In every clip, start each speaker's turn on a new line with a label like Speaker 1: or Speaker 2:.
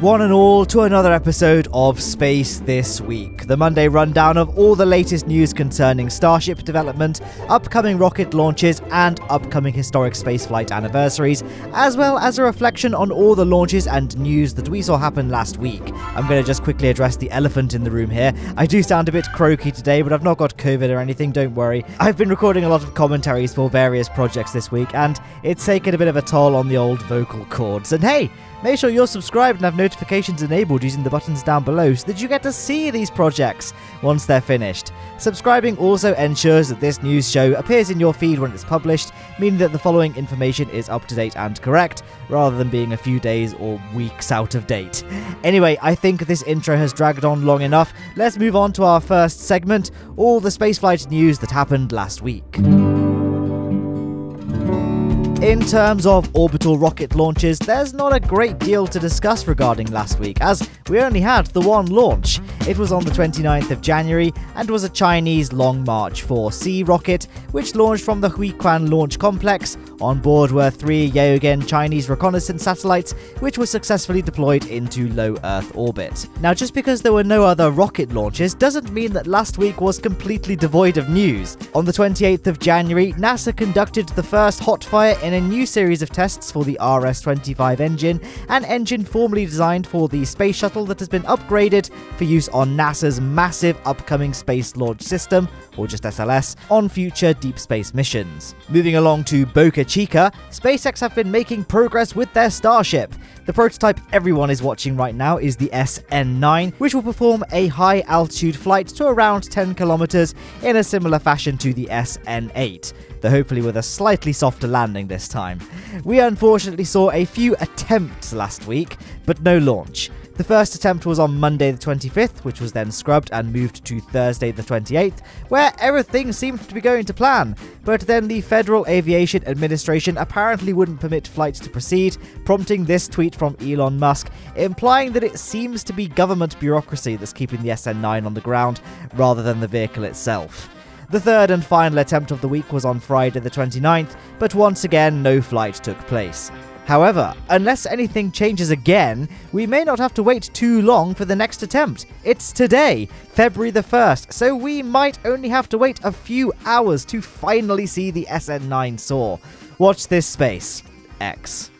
Speaker 1: One and all, to another episode of Space This Week, the Monday rundown of all the latest news concerning Starship development, upcoming rocket launches, and upcoming historic spaceflight anniversaries, as well as a reflection on all the launches and news that we saw happen last week. I'm going to just quickly address the elephant in the room here. I do sound a bit croaky today, but I've not got COVID or anything, don't worry. I've been recording a lot of commentaries for various projects this week, and it's taken a bit of a toll on the old vocal cords. And hey, Make sure you're subscribed and have notifications enabled using the buttons down below so that you get to see these projects once they're finished. Subscribing also ensures that this news show appears in your feed when it's published, meaning that the following information is up to date and correct, rather than being a few days or weeks out of date. Anyway, I think this intro has dragged on long enough. Let's move on to our first segment all the spaceflight news that happened last week. In terms of orbital rocket launches, there's not a great deal to discuss regarding last week, as we only had the one launch. It was on the 29th of January and was a Chinese Long March 4C rocket, which launched from the Jiuquan Launch Complex. On board were three Yaogan Chinese reconnaissance satellites, which were successfully deployed into low Earth orbit. Now, just because there were no other rocket launches doesn't mean that last week was completely devoid of news. On the 28th of January, NASA conducted the first hot fire in a new series of tests for the RS 25 engine, an engine formerly designed for the space shuttle that has been upgraded for use on NASA's massive upcoming Space Launch System, or just SLS, on future deep space missions. Moving along to Boca Chica, SpaceX have been making progress with their Starship. The prototype everyone is watching right now is the SN9, which will perform a high altitude flight to around 10 kilometers in a similar fashion to the SN8 though hopefully with a slightly softer landing this time. We unfortunately saw a few attempts last week, but no launch. The first attempt was on Monday the 25th, which was then scrubbed and moved to Thursday the 28th, where everything seemed to be going to plan. But then the Federal Aviation Administration apparently wouldn't permit flights to proceed, prompting this tweet from Elon Musk, implying that it seems to be government bureaucracy that's keeping the SN9 on the ground rather than the vehicle itself. The third and final attempt of the week was on Friday the 29th, but once again no flight took place. However, unless anything changes again, we may not have to wait too long for the next attempt. It's today, February the 1st, so we might only have to wait a few hours to finally see the SN9 soar. Watch this space. X.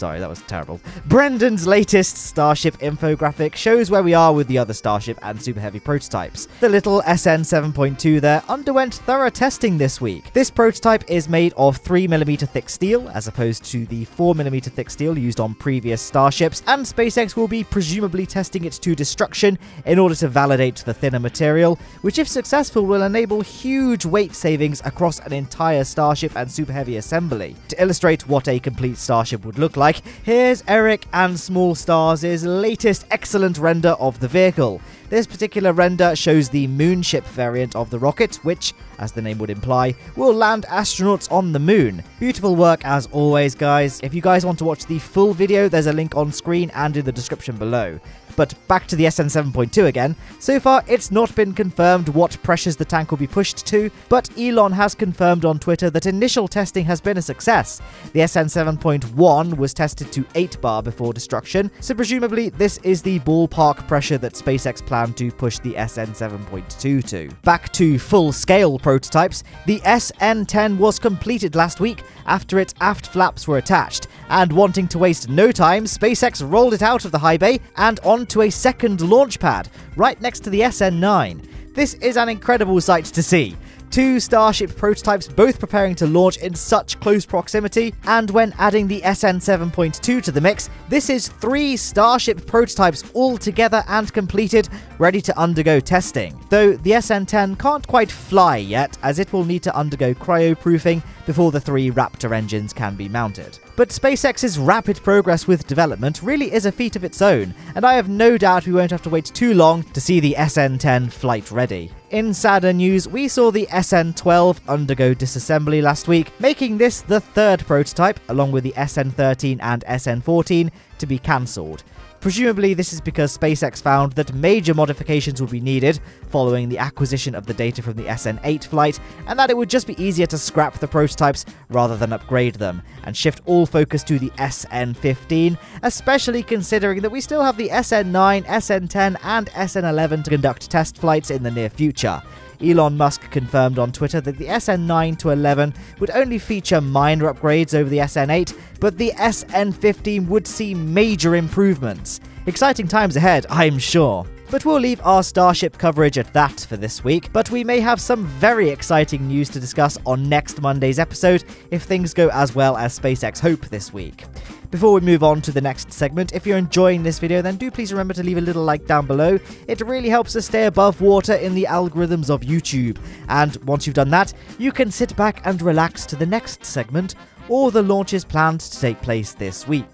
Speaker 1: Sorry, that was terrible. Brendan's latest Starship infographic shows where we are with the other Starship and Super Heavy prototypes. The little SN 7.2 there underwent thorough testing this week. This prototype is made of 3mm thick steel, as opposed to the 4mm thick steel used on previous Starships, and SpaceX will be presumably testing it to destruction in order to validate the thinner material, which, if successful, will enable huge weight savings across an entire Starship and Super Heavy assembly. To illustrate what a complete Starship would look like, like, here's Eric and Small Stars' latest excellent render of the vehicle. This particular render shows the Moonship variant of the rocket, which, as the name would imply, will land astronauts on the moon. Beautiful work as always, guys. If you guys want to watch the full video, there's a link on screen and in the description below. But back to the SN 7.2 again. So far, it's not been confirmed what pressures the tank will be pushed to, but Elon has confirmed on Twitter that initial testing has been a success. The SN 7.1 was tested to 8 bar before destruction, so presumably this is the ballpark pressure that SpaceX planned to push the SN 7.2 to. Back to full scale prototypes, the SN 10 was completed last week after its aft flaps were attached, and wanting to waste no time, SpaceX rolled it out of the high bay and onto a second launch pad, right next to the SN9. This is an incredible sight to see. Two Starship prototypes both preparing to launch in such close proximity, and when adding the SN 7.2 to the mix, this is three Starship prototypes all together and completed, ready to undergo testing. Though the SN 10 can't quite fly yet, as it will need to undergo cryoproofing before the three Raptor engines can be mounted. But SpaceX's rapid progress with development really is a feat of its own, and I have no doubt we won't have to wait too long to see the SN 10 flight ready. In sadder news, we saw the SN12 undergo disassembly last week, making this the third prototype, along with the SN13 and SN14, to be cancelled. Presumably, this is because SpaceX found that major modifications would be needed following the acquisition of the data from the SN8 flight, and that it would just be easier to scrap the prototypes rather than upgrade them, and shift all focus to the SN15, especially considering that we still have the SN9, SN10, and SN11 to conduct test flights in the near future. Elon Musk confirmed on Twitter that the SN9 to 11 would only feature minor upgrades over the SN8, but the SN15 would see major improvements. Exciting times ahead, I'm sure. But we'll leave our Starship coverage at that for this week, but we may have some very exciting news to discuss on next Monday's episode if things go as well as SpaceX hope this week. Before we move on to the next segment, if you're enjoying this video, then do please remember to leave a little like down below. It really helps us stay above water in the algorithms of YouTube. And once you've done that, you can sit back and relax to the next segment or the launches planned to take place this week.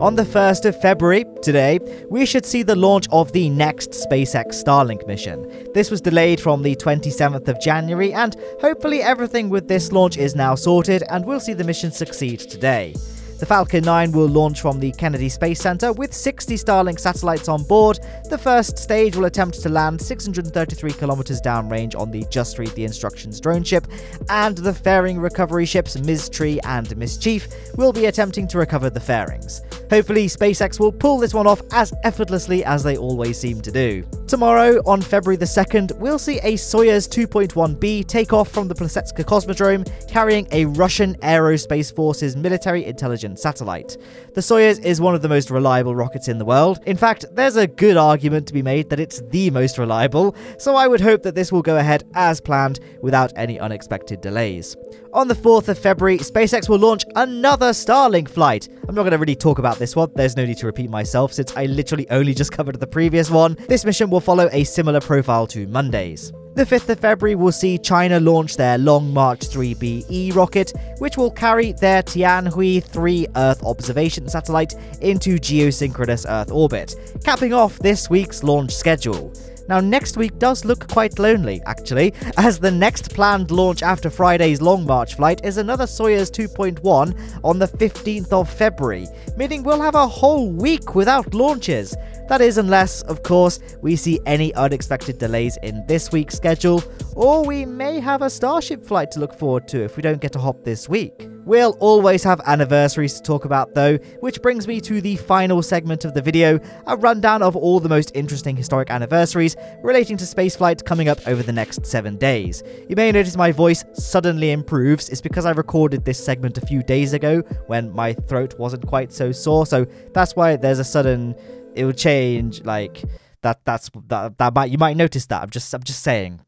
Speaker 1: On the 1st of February, today, we should see the launch of the next SpaceX Starlink mission. This was delayed from the 27th of January, and hopefully everything with this launch is now sorted and we'll see the mission succeed today. The Falcon 9 will launch from the Kennedy Space Center with 60 Starlink satellites on board. The first stage will attempt to land 633 kilometers downrange on the Just Read the Instructions drone ship, and the fairing recovery ships Tree and Ms. Chief will be attempting to recover the fairings. Hopefully, SpaceX will pull this one off as effortlessly as they always seem to do. Tomorrow, on February the 2nd, we'll see a Soyuz 2.1B take off from the Plesetsk Cosmodrome carrying a Russian Aerospace Forces military intelligence satellite. The Soyuz is one of the most reliable rockets in the world. In fact, there's a good argument to be made that it's the most reliable, so I would hope that this will go ahead as planned without any unexpected delays. On the 4th of February, SpaceX will launch another Starlink flight. I'm not going to really talk about this one, there's no need to repeat myself since I literally only just covered the previous one. This mission will follow a similar profile to Monday's. The 5th of February will see China launch their Long March 3BE rocket, which will carry their Tianhui 3 Earth observation satellite into geosynchronous Earth orbit, capping off this week's launch schedule. Now, next week does look quite lonely, actually, as the next planned launch after Friday's Long March flight is another Soyuz 2.1 on the 15th of February, meaning we'll have a whole week without launches. That is, unless, of course, we see any unexpected delays in this week's schedule, or we may have a Starship flight to look forward to if we don't get a hop this week. We'll always have anniversaries to talk about though, which brings me to the final segment of the video, a rundown of all the most interesting historic anniversaries relating to spaceflight coming up over the next 7 days. You may notice my voice suddenly improves, it's because I recorded this segment a few days ago when my throat wasn't quite so sore, so that's why there's a sudden it will change like that that's that, that might you might notice that. I'm just I'm just saying.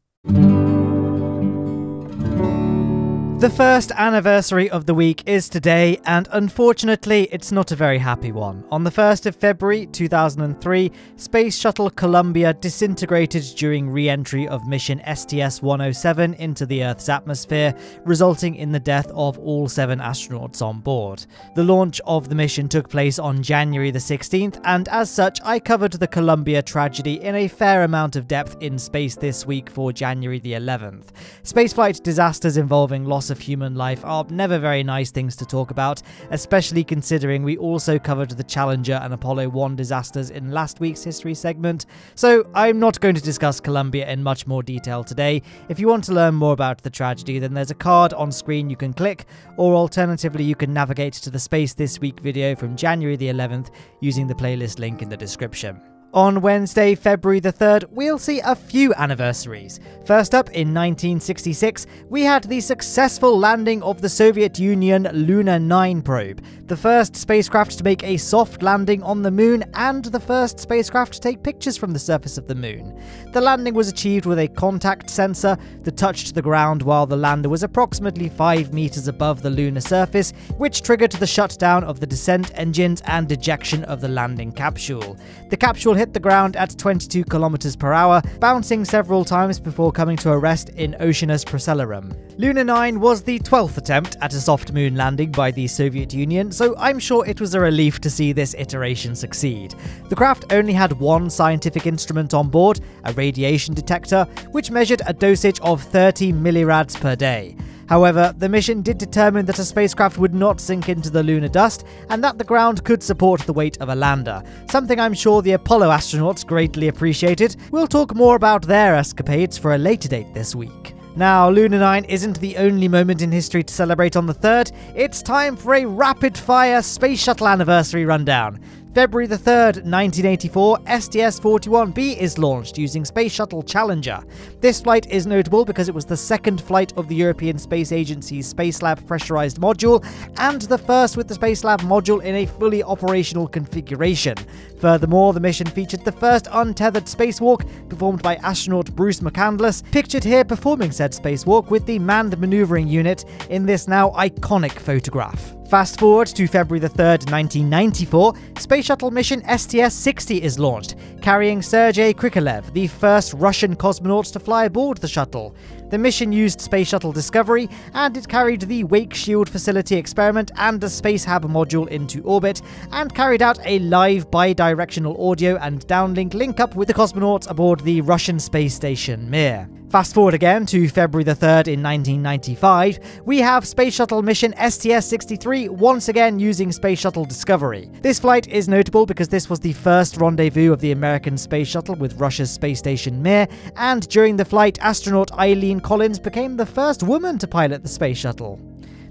Speaker 1: The first anniversary of the week is today, and unfortunately, it's not a very happy one. On the 1st of February 2003, Space Shuttle Columbia disintegrated during re entry of mission STS 107 into the Earth's atmosphere, resulting in the death of all seven astronauts on board. The launch of the mission took place on January the 16th, and as such, I covered the Columbia tragedy in a fair amount of depth in space this week for January the 11th. Spaceflight disasters involving loss of human life are never very nice things to talk about, especially considering we also covered the Challenger and Apollo 1 disasters in last week's history segment. So I'm not going to discuss Columbia in much more detail today. If you want to learn more about the tragedy, then there's a card on screen you can click, or alternatively, you can navigate to the Space This Week video from January the 11th using the playlist link in the description. On Wednesday, February the 3rd, we'll see a few anniversaries. First up, in 1966, we had the successful landing of the Soviet Union Luna 9 probe, the first spacecraft to make a soft landing on the moon and the first spacecraft to take pictures from the surface of the moon. The landing was achieved with a contact sensor that touched the ground while the lander was approximately 5 meters above the lunar surface, which triggered the shutdown of the descent engines and ejection of the landing capsule. The capsule hit the ground at 22 kilometers per hour, bouncing several times before coming to a rest in Oceanus Procellarum. Luna 9 was the 12th attempt at a soft moon landing by the Soviet Union, so I'm sure it was a relief to see this iteration succeed. The craft only had one scientific instrument on board, a radiation detector, which measured a dosage of 30 millirads per day. However, the mission did determine that a spacecraft would not sink into the lunar dust and that the ground could support the weight of a lander, something I'm sure the Apollo astronauts greatly appreciated. We'll talk more about their escapades for a later date this week. Now, Luna 9 isn't the only moment in history to celebrate on the 3rd, it's time for a rapid fire Space Shuttle anniversary rundown. February the 3rd, 1984, STS-41B is launched using Space Shuttle Challenger. This flight is notable because it was the second flight of the European Space Agency's Spacelab pressurized module and the first with the Spacelab module in a fully operational configuration. Furthermore, the mission featured the first untethered spacewalk performed by astronaut Bruce McCandless, pictured here performing said spacewalk with the manned maneuvering unit in this now iconic photograph. Fast forward to February the 3rd, 1994, Space Shuttle mission STS-60 is launched, carrying Sergei Krikalev, the first Russian cosmonaut to fly aboard the shuttle. The mission used Space Shuttle Discovery, and it carried the Wake Shield facility experiment and a Spacehab module into orbit, and carried out a live bi-directional audio and downlink link-up with the cosmonauts aboard the Russian space station Mir. Fast forward again to February the 3rd in 1995, we have Space Shuttle mission STS-63 once again using Space Shuttle Discovery. This flight is notable because this was the first rendezvous of the American Space Shuttle with Russia's space station Mir, and during the flight, astronaut Eileen Collins became the first woman to pilot the Space Shuttle.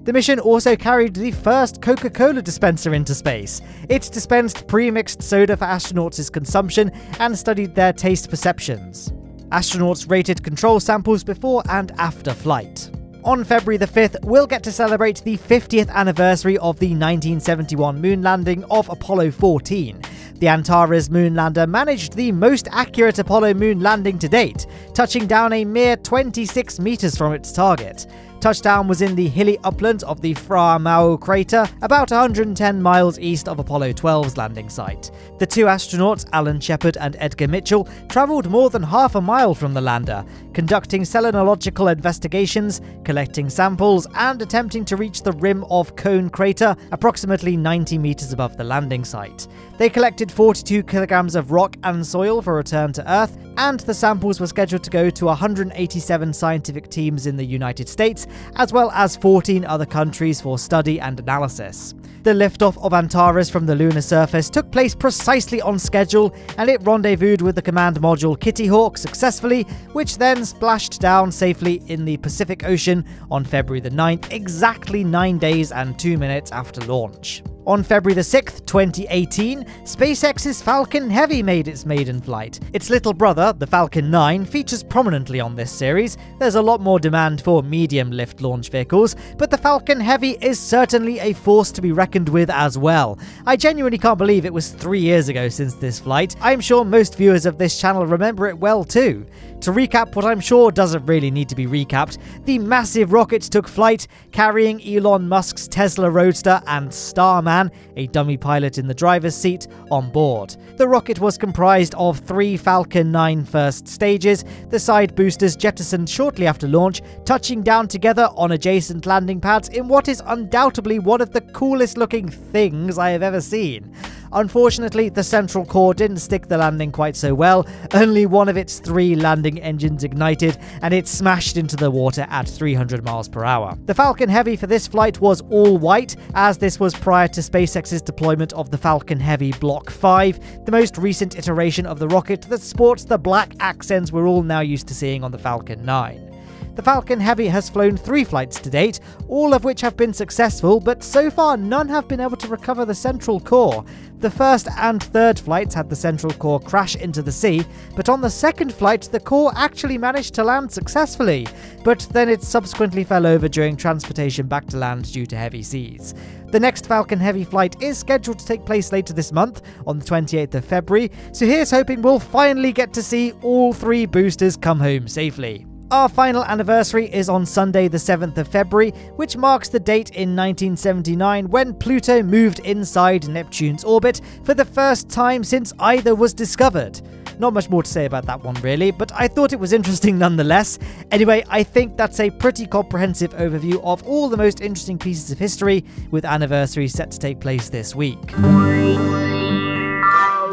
Speaker 1: The mission also carried the first Coca Cola dispenser into space. It dispensed pre mixed soda for astronauts' consumption and studied their taste perceptions. Astronauts rated control samples before and after flight. On February the 5th, we'll get to celebrate the 50th anniversary of the 1971 moon landing of Apollo 14. The Antares moon lander managed the most accurate Apollo moon landing to date, touching down a mere 26 meters from its target. Touchdown was in the hilly uplands of the Fra Mauro crater, about 110 miles east of Apollo 12's landing site. The two astronauts, Alan Shepard and Edgar Mitchell, travelled more than half a mile from the lander, conducting selenological investigations, collecting samples, and attempting to reach the rim of Cone Crater, approximately 90 meters above the landing site. They collected 42 kilograms of rock and soil for return to Earth, and the samples were scheduled to go to 187 scientific teams in the United States, as well as 14 other countries for study and analysis. The liftoff of Antares from the lunar surface took place precisely on schedule, and it rendezvoused with the command module Kitty Hawk successfully, which then splashed down safely in the Pacific Ocean on February the 9th, exactly 9 days and 2 minutes after launch. On February the 6th, 2018, SpaceX's Falcon Heavy made its maiden flight. Its little brother, the Falcon 9, features prominently on this series. There's a lot more demand for medium lift launch vehicles, but the Falcon Heavy is certainly a force to be reckoned with as well. I genuinely can't believe it was three years ago since this flight. I'm sure most viewers of this channel remember it well too. To recap what I'm sure doesn't really need to be recapped, the massive rocket took flight, carrying Elon Musk's Tesla Roadster and Starman, a dummy pilot in the driver's seat, on board. The rocket was comprised of three Falcon 9 first stages, the side boosters jettisoned shortly after launch, touching down together on adjacent landing pads in what is undoubtedly one of the coolest looking things I have ever seen. Unfortunately, the central core didn't stick the landing quite so well. Only one of its three landing engines ignited, and it smashed into the water at 300 miles per hour. The Falcon Heavy for this flight was all white, as this was prior to SpaceX's deployment of the Falcon Heavy Block 5, the most recent iteration of the rocket that sports the black accents we're all now used to seeing on the Falcon 9. The Falcon Heavy has flown three flights to date, all of which have been successful, but so far none have been able to recover the central core. The first and third flights had the central core crash into the sea, but on the second flight, the core actually managed to land successfully, but then it subsequently fell over during transportation back to land due to heavy seas. The next Falcon Heavy flight is scheduled to take place later this month, on the 28th of February, so here's hoping we'll finally get to see all three boosters come home safely. Our final anniversary is on Sunday, the 7th of February, which marks the date in 1979 when Pluto moved inside Neptune's orbit for the first time since either was discovered. Not much more to say about that one, really, but I thought it was interesting nonetheless. Anyway, I think that's a pretty comprehensive overview of all the most interesting pieces of history, with anniversaries set to take place this week.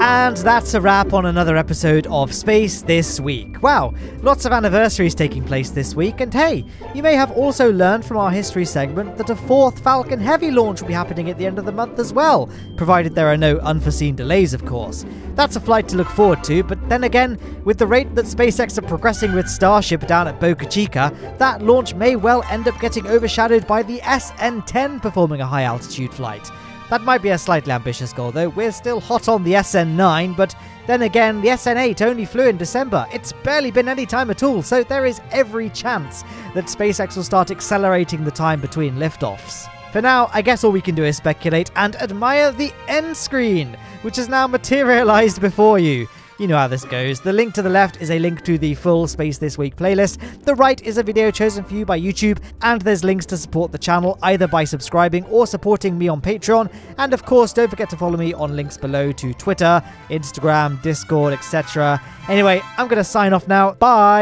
Speaker 1: And that's a wrap on another episode of Space This Week. Wow, lots of anniversaries taking place this week, and hey, you may have also learned from our history segment that a fourth Falcon Heavy launch will be happening at the end of the month as well, provided there are no unforeseen delays, of course. That's a flight to look forward to, but then again, with the rate that SpaceX are progressing with Starship down at Boca Chica, that launch may well end up getting overshadowed by the SN 10 performing a high altitude flight. That might be a slightly ambitious goal, though. We're still hot on the SN9, but then again, the SN8 only flew in December. It's barely been any time at all, so there is every chance that SpaceX will start accelerating the time between liftoffs. For now, I guess all we can do is speculate and admire the end screen, which has now materialized before you. You know how this goes. The link to the left is a link to the full Space This Week playlist. The right is a video chosen for you by YouTube, and there's links to support the channel either by subscribing or supporting me on Patreon. And of course, don't forget to follow me on links below to Twitter, Instagram, Discord, etc. Anyway, I'm going to sign off now. Bye!